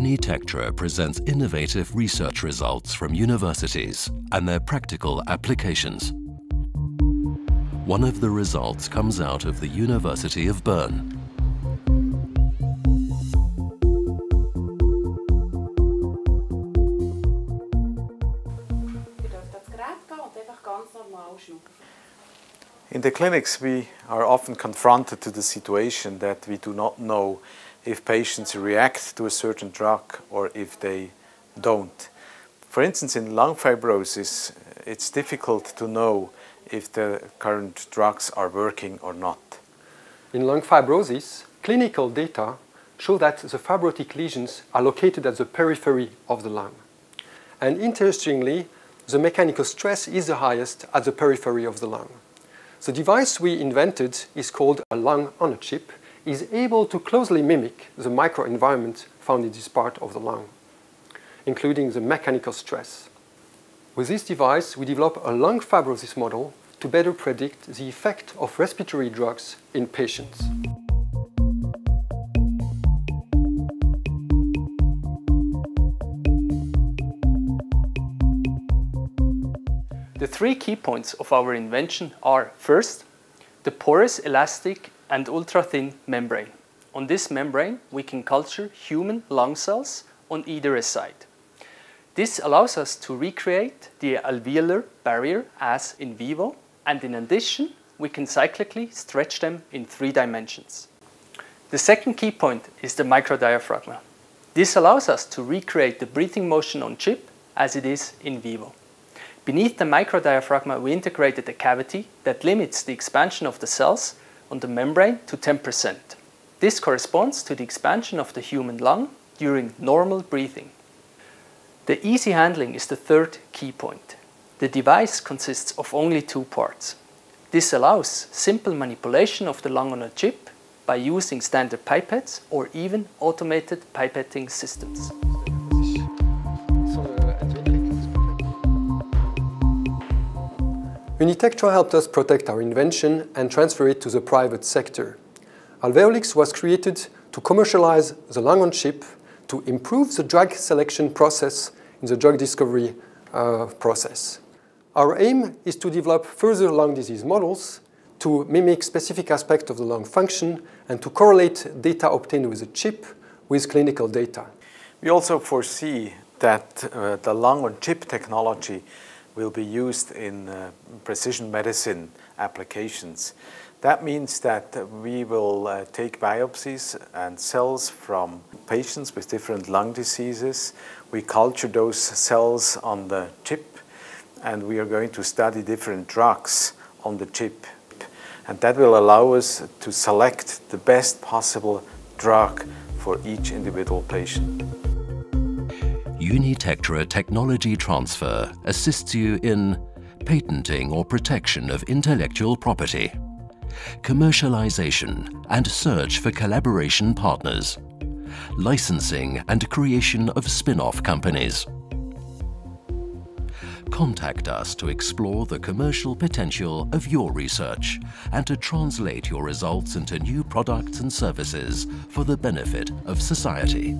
Unitectra presents innovative research results from universities and their practical applications. One of the results comes out of the University of Bern. In the clinics, we are often confronted to the situation that we do not know if patients react to a certain drug or if they don't. For instance, in lung fibrosis, it's difficult to know if the current drugs are working or not. In lung fibrosis, clinical data show that the fibrotic lesions are located at the periphery of the lung. And interestingly, the mechanical stress is the highest at the periphery of the lung. The device we invented is called a lung on a chip, is able to closely mimic the microenvironment found in this part of the lung, including the mechanical stress. With this device, we develop a lung fibrosis model to better predict the effect of respiratory drugs in patients. The three key points of our invention are first, the porous, elastic and ultra-thin membrane. On this membrane, we can culture human lung cells on either side. This allows us to recreate the alveolar barrier as in vivo, and in addition, we can cyclically stretch them in three dimensions. The second key point is the microdiaphragma. This allows us to recreate the breathing motion on chip as it is in vivo. Beneath the microdiaphragma, we integrated a cavity that limits the expansion of the cells on the membrane to 10%. This corresponds to the expansion of the human lung during normal breathing. The easy handling is the third key point. The device consists of only two parts. This allows simple manipulation of the lung on a chip by using standard pipettes or even automated pipetting systems. Unitectra helped us protect our invention and transfer it to the private sector. Alveolix was created to commercialize the lung on chip to improve the drug selection process in the drug discovery uh, process. Our aim is to develop further lung disease models to mimic specific aspects of the lung function and to correlate data obtained with the chip with clinical data. We also foresee that uh, the lung on chip technology will be used in uh, precision medicine applications. That means that we will uh, take biopsies and cells from patients with different lung diseases. We culture those cells on the chip and we are going to study different drugs on the chip. And that will allow us to select the best possible drug for each individual patient. Unitectra technology transfer assists you in patenting or protection of intellectual property, commercialization and search for collaboration partners, licensing and creation of spin-off companies. Contact us to explore the commercial potential of your research and to translate your results into new products and services for the benefit of society.